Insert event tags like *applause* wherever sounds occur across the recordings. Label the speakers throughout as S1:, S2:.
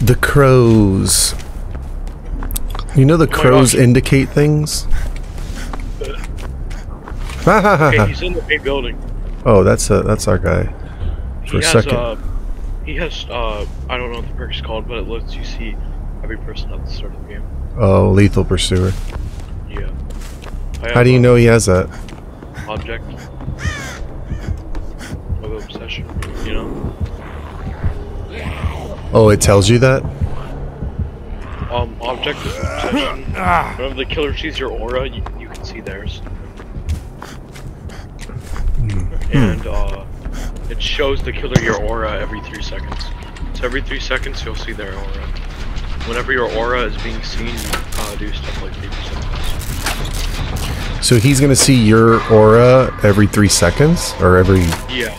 S1: The crows. You know the
S2: Oh
S1: crows indicate things?
S2: Okay, he's in the big building.
S1: oh, that's a, that's our guy.
S2: He
S1: For a
S2: has,
S1: second.
S2: Uh, he has, uh, I don't know what the perk's called, but it lets you see every person at the start of the game.
S1: Oh, lethal pursuer.
S2: Yeah. I
S1: How do you know he has that?
S2: uh, Object. Of obsession, you know?
S1: Oh, it tells you that?
S2: Um, object of. Whenever the killer sees your aura, you, you can see theirs. And, uh, it shows the killer your aura every three seconds. So every three seconds, you'll see their aura. Whenever your aura is being seen, you uh, do stuff like 3%.
S1: So he's gonna see your aura every three seconds? Or every
S2: Yeah.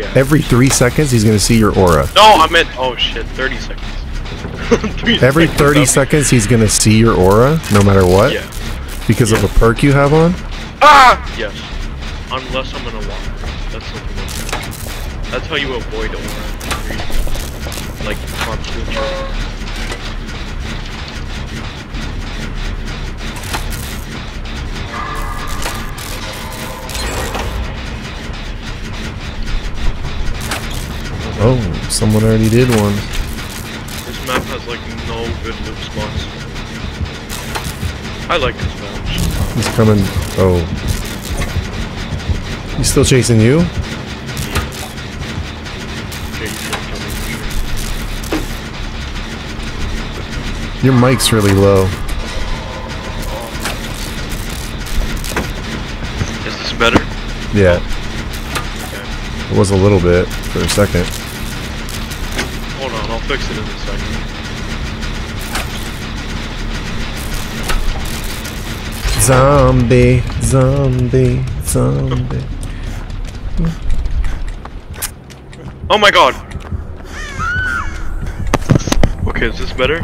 S2: Yeah.
S1: every three seconds he's gonna see your aura.
S2: no, I meant, oh shit, 30 seconds. *laughs*
S1: Every
S2: seconds,
S1: 30 seconds he's gonna see your aura, no matter what?
S2: Yeah.
S1: Because of a perk you have on?
S2: Ah! Yes. Unless I'm in a water. That's something like that. That's how you avoid aura. Like, farm
S1: someone already did one.
S2: This map has like no good loot spots. I like this map.
S1: He's coming. Oh. He's still chasing you?
S2: not- Okay, he's gonna kill me.
S1: Your mic's really low.
S2: Is this better?
S1: Yeah,
S2: Okay.
S1: it was a little bit for a second.
S2: Hold on, I'll fix it in a second.
S1: Zombie, zombie, zombie.
S2: Oh my god! Okay, is this better?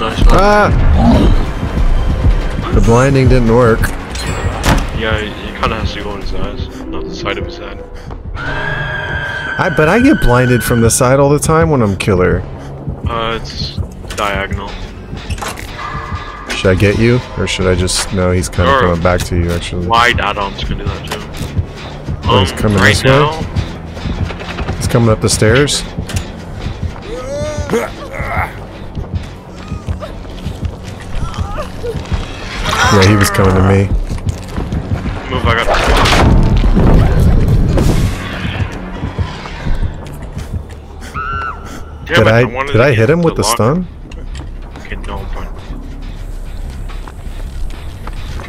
S2: Nice one.
S1: Ah! The blinding didn't work.
S2: Yeah, it kinda has to go in his eyes, not the side of his head.
S1: I but I get blinded from the side all the time when I'm killer.
S2: Uh, it's diagonal.
S1: Should I get you, or should I just? No, he's kind of coming back to you. Actually,
S2: Wide add-ons can do that too.
S1: Oh, he's
S2: Um,
S1: coming
S2: right
S1: this way? he's coming up the stairs. Yeah, he was coming to me.
S2: Move, I got. Damn
S1: Did
S2: it,
S1: I
S2: wanted
S1: did I hit him with the
S2: lock-
S1: stun?
S2: Okay, no, fine.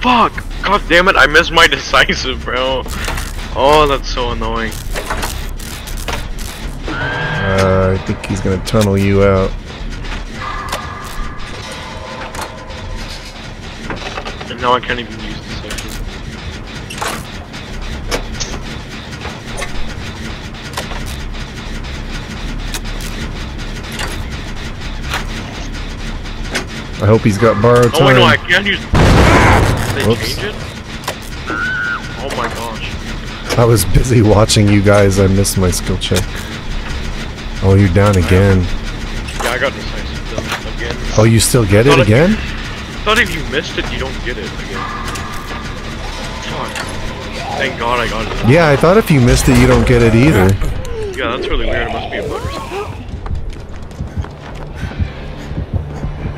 S2: Fuck! God damn it, I missed my *laughs* decisive, bro. Oh, that's so annoying.
S1: Uh, I think he's gonna tunnel you out.
S2: And now I can't even use decisive.
S1: I hope he's got borrowed
S2: Oh wait,
S1: time.
S2: no, I can't use. Did they
S1: Whoops.
S2: change it? Oh my gosh.
S1: I was busy watching you guys. I missed my skill check. Oh, you're down again.
S2: Yeah, I got decisive again.
S1: Oh, you still get it
S2: if-
S1: again?
S2: thought if you missed it, you don't get it again. Fuck. Thank God I got it.
S1: Yeah, I thought if you missed it, you don't get it either.
S2: Yeah, that's really weird. It must be a bug or something.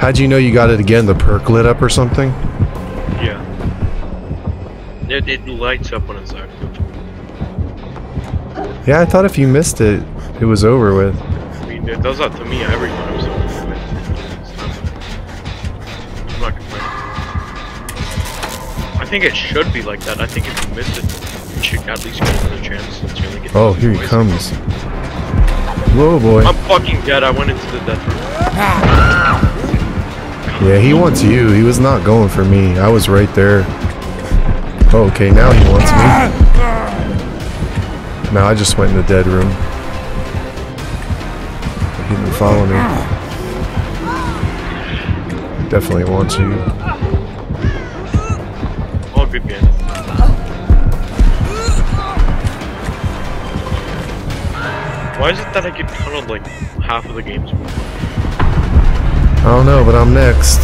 S1: How'd you know you got it again? The perk lit up or something?
S2: Yeah. It, it lights up when it's active.
S1: Yeah, I thought if you missed it, it was over with.
S2: I mean, it does that to me every time, so. I'm not complaining. I think it should be like that. I think if you miss it, you should at least get another chance to really get
S1: Oh, here he comes. Whoa, boy.
S2: I'm fucking dead. I went into the death room. Ah!
S1: Yeah, he wants you. He was not going for me. I was right there. Oh, okay, now he wants me. Now I just went in the dead room. He didn't follow me. Definitely wants you.
S2: All game. Why is it that I get tunnelled like half of the games?
S1: I don't know, but I'm next.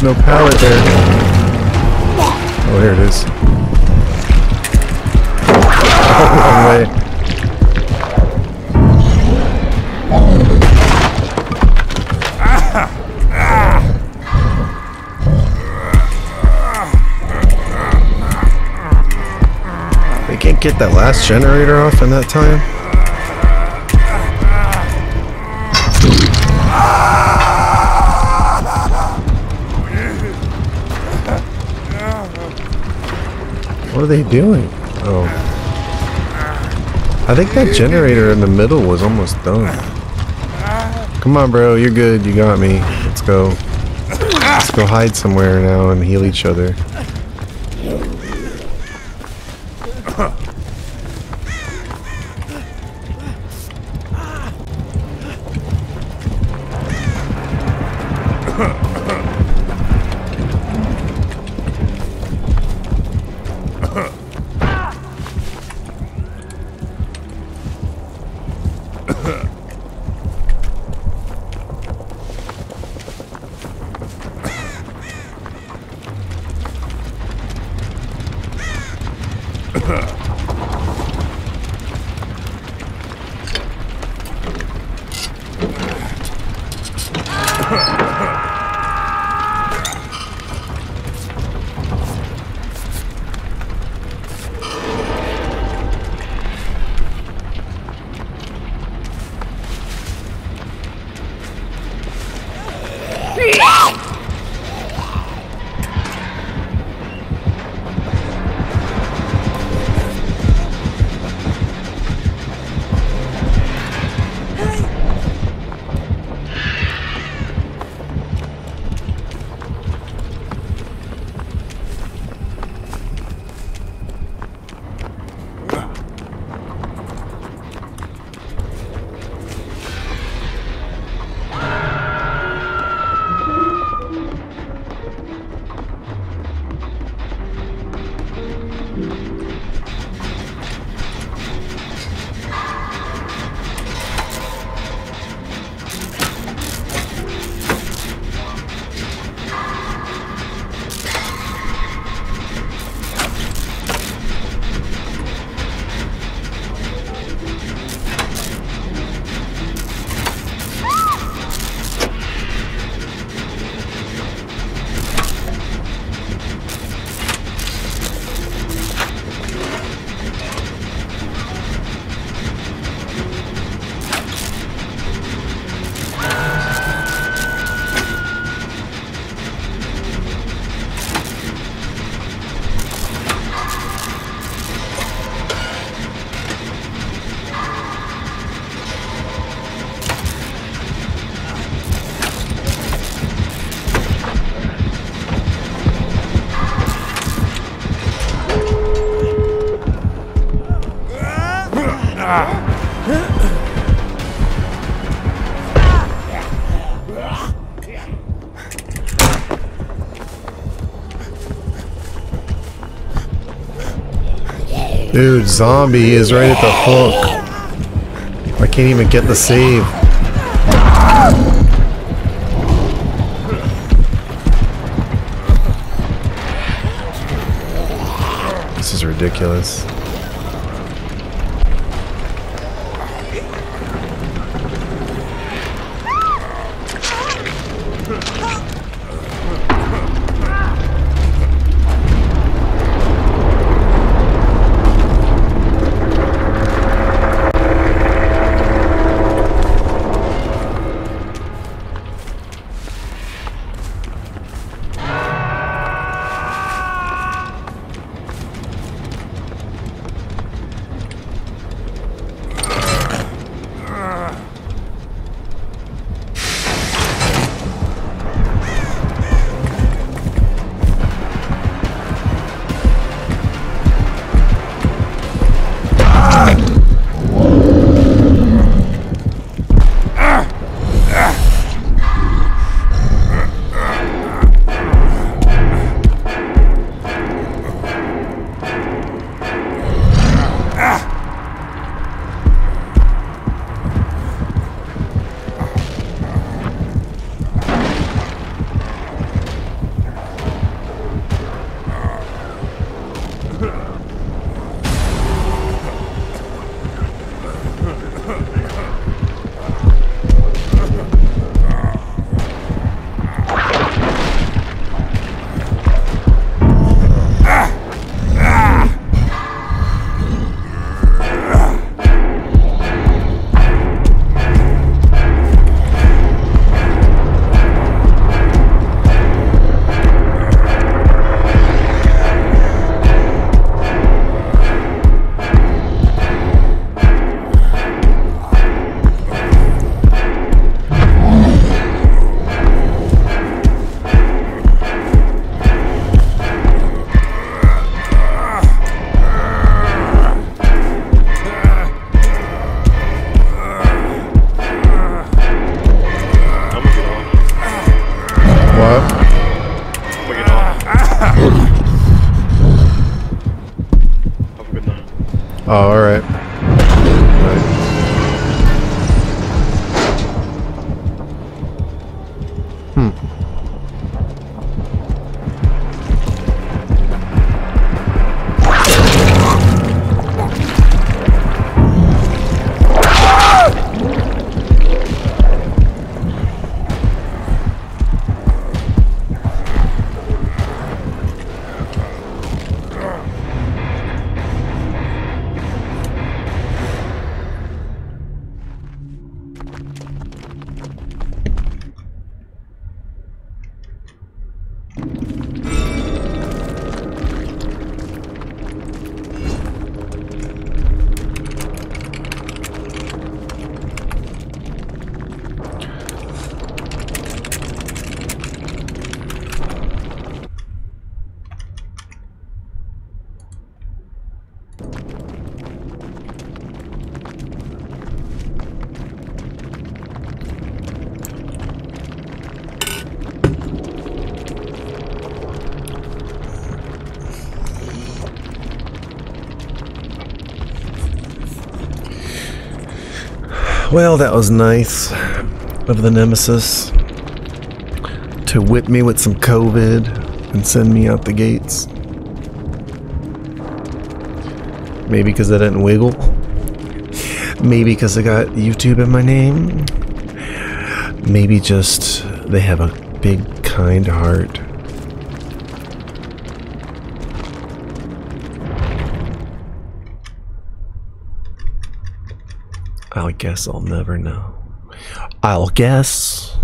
S1: There's no pallet there. Oh, here it is. Oh, wrong way. They can't get that last generator off in that time? What are they doing? Oh. I think that generator in the middle was almost done. Come on, bro. You're good. You got me. Let's go. Let's go hide somewhere now and heal each other. Huh. Dude, zombie is right at the hook. I can't even get the save. This is ridiculous. Well, that was nice of the Nemesis to whip me with some COVID and send me out the gates. Maybe because I didn't wiggle. Maybe because I got YouTube in my name. Maybe just they have a big, kind heart. I guess I'll never know. I'll guess.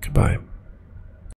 S1: Goodbye.